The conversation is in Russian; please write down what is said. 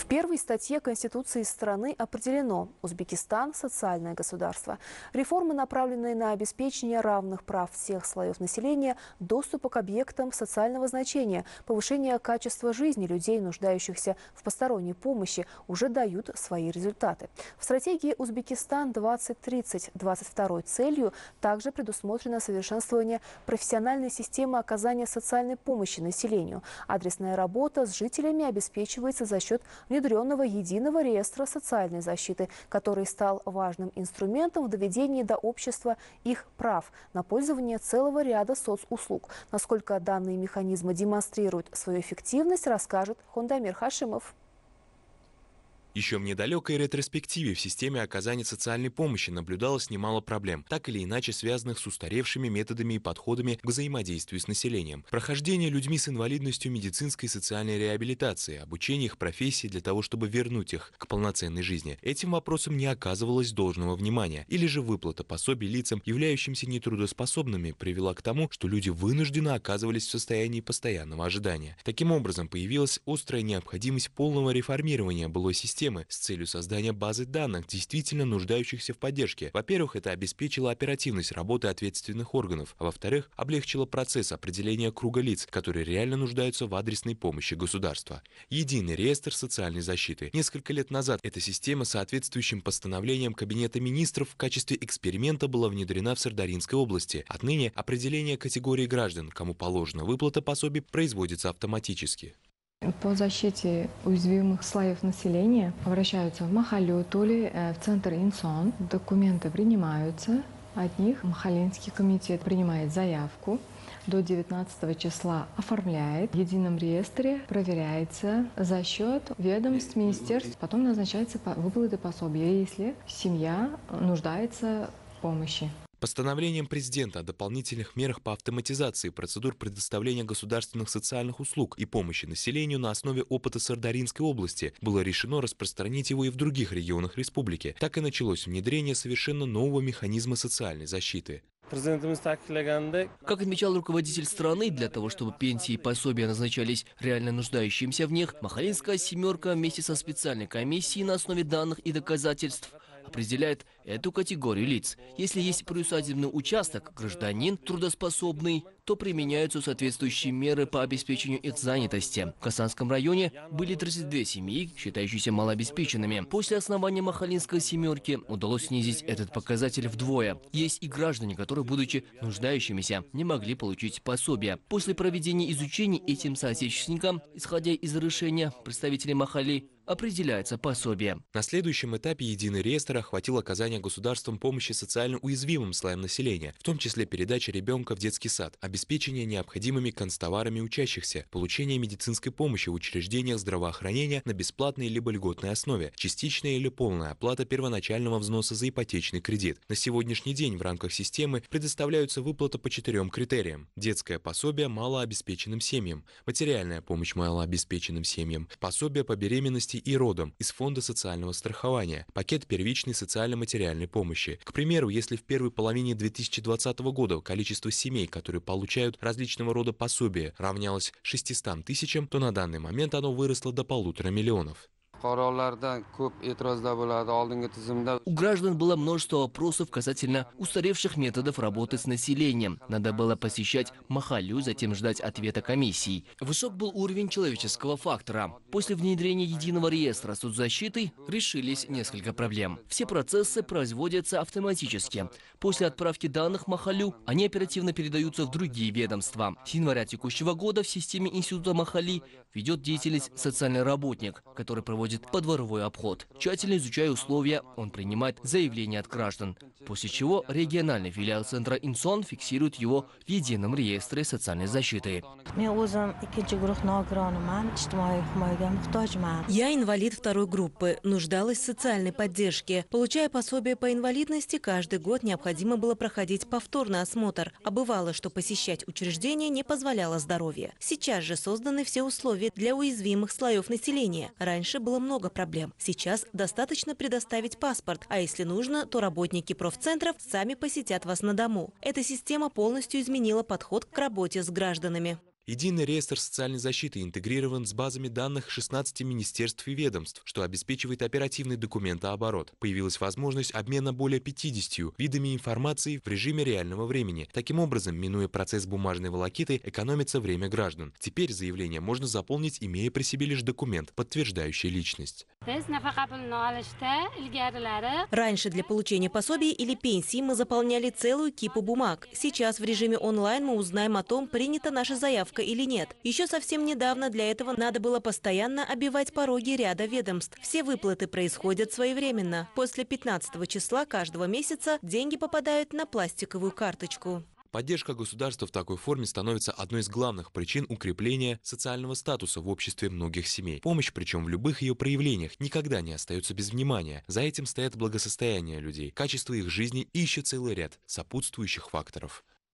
В первой статье Конституции страны определено Узбекистан – социальное государство. Реформы, направленные на обеспечение равных прав всех слоев населения, доступа к объектам социального значения, повышение качества жизни людей, нуждающихся в посторонней помощи, уже дают свои результаты. В стратегии Узбекистан-2030 22 целью также предусмотрено совершенствование профессиональной системы оказания социальной помощи населению. Адресная работа с жителями обеспечивается за счет внедренного единого реестра социальной защиты, который стал важным инструментом в доведении до общества их прав на пользование целого ряда соцуслуг. Насколько данные механизмы демонстрируют свою эффективность, расскажет Хондамир Хашимов. Еще в недалекой ретроспективе в системе оказания социальной помощи наблюдалось немало проблем, так или иначе связанных с устаревшими методами и подходами к взаимодействию с населением. Прохождение людьми с инвалидностью медицинской и социальной реабилитации, обучение их профессии для того, чтобы вернуть их к полноценной жизни. Этим вопросам не оказывалось должного внимания. Или же выплата пособий лицам, являющимся нетрудоспособными, привела к тому, что люди вынужденно оказывались в состоянии постоянного ожидания. Таким образом, появилась острая необходимость полного реформирования былой системы системы с целью создания базы данных, действительно нуждающихся в поддержке. Во-первых, это обеспечило оперативность работы ответственных органов, а во-вторых, облегчило процесс определения круга лиц, которые реально нуждаются в адресной помощи государства. Единый реестр социальной защиты. Несколько лет назад эта система соответствующим постановлением Кабинета министров в качестве эксперимента была внедрена в Сардаринской области. Отныне определение категории граждан, кому положена выплата пособий, производится автоматически. По защите уязвимых слоев населения обращаются в Махалю, то ли э, в центр Инсон. Документы принимаются. От них Махалинский комитет принимает заявку до 19 числа оформляет. В едином реестре проверяется за счет ведомств, министерств. Потом назначается выплаты пособия, если семья нуждается в помощи. Постановлением президента о дополнительных мерах по автоматизации процедур предоставления государственных социальных услуг и помощи населению на основе опыта Сардаринской области было решено распространить его и в других регионах республики. Так и началось внедрение совершенно нового механизма социальной защиты. Как отмечал руководитель страны, для того, чтобы пенсии и пособия назначались реально нуждающимся в них, Махалинская «семерка» вместе со специальной комиссией на основе данных и доказательств определяет эту категорию лиц. Если есть приусадебный участок, гражданин трудоспособный, то применяются соответствующие меры по обеспечению их занятости. В Касанском районе были 32 семьи, считающиеся малообеспеченными. После основания Махалинской семерки удалось снизить этот показатель вдвое. Есть и граждане, которые, будучи нуждающимися, не могли получить пособие. После проведения изучений этим соотечественникам, исходя из решения представителей Махали, определяется пособие. На следующем этапе единый реестр охватил оказание государством помощи социально уязвимым слоям населения, в том числе передача ребенка в детский сад, обеспечение необходимыми констоварами учащихся, получение медицинской помощи в учреждениях здравоохранения на бесплатной либо льготной основе, частичная или полная оплата первоначального взноса за ипотечный кредит. На сегодняшний день в рамках системы предоставляются выплаты по четырем критериям. Детское пособие малообеспеченным семьям, материальная помощь малообеспеченным семьям, пособие по беременности и родом из Фонда социального страхования, пакет первичной социально-материальной помощи. К примеру, если в первой половине 2020 года количество семей, которые получают различного рода пособия, равнялось 600 тысячам, то на данный момент оно выросло до полутора миллионов. У граждан было множество вопросов касательно устаревших методов работы с населением. Надо было посещать Махалю, затем ждать ответа комиссии. Высок был уровень человеческого фактора. После внедрения единого реестра соцзащиты решились несколько проблем. Все процессы производятся автоматически. После отправки данных Махалю они оперативно передаются в другие ведомства. С января текущего года в системе Института Махали ведет деятельность социальный работник, который проводит подворовой обход. Тщательно изучая условия, он принимает заявления от граждан, после чего региональный филиал центра Инсон фиксирует его в едином реестре социальной защиты. Я инвалид второй группы, нуждалась в социальной поддержке. Получая пособие по инвалидности, каждый год необходимо было проходить повторный осмотр, а бывало, что посещать учреждение не позволяло здоровье. Сейчас же созданы все условия для уязвимых слоев населения. Раньше было много проблем. Сейчас достаточно предоставить паспорт, а если нужно, то работники профцентров сами посетят вас на дому. Эта система полностью изменила подход к работе с гражданами. Единый реестр социальной защиты интегрирован с базами данных 16 министерств и ведомств, что обеспечивает оперативный документооборот. Появилась возможность обмена более 50 видами информации в режиме реального времени. Таким образом, минуя процесс бумажной волокиты, экономится время граждан. Теперь заявление можно заполнить, имея при себе лишь документ, подтверждающий личность. Раньше для получения пособий или пенсии мы заполняли целую кипу бумаг. Сейчас в режиме онлайн мы узнаем о том, принята наша заявка или нет. Еще совсем недавно для этого надо было постоянно обивать пороги ряда ведомств. Все выплаты происходят своевременно. После 15 числа каждого месяца деньги попадают на пластиковую карточку. Поддержка государства в такой форме становится одной из главных причин укрепления социального статуса в обществе многих семей. Помощь, причем в любых ее проявлениях, никогда не остается без внимания. За этим стоят благосостояние людей, качество их жизни и еще целый ряд сопутствующих факторов.